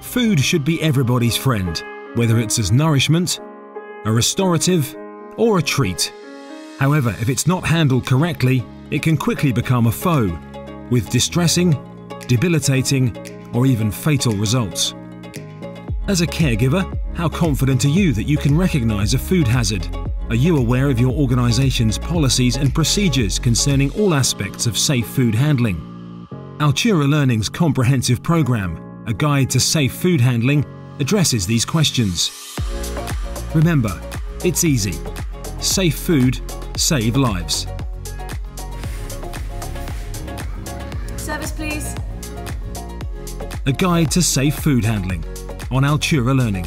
Food should be everybody's friend, whether it's as nourishment, a restorative, or a treat. However, if it's not handled correctly, it can quickly become a foe, with distressing, debilitating, or even fatal results. As a caregiver, how confident are you that you can recognise a food hazard? Are you aware of your organisation's policies and procedures concerning all aspects of safe food handling? Altura Learning's comprehensive programme, A Guide to Safe Food Handling, addresses these questions. Remember, it's easy. Safe food, save lives. Service, please. A Guide to Safe Food Handling on Altura Learning.